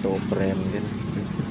so keren gitu